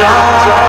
song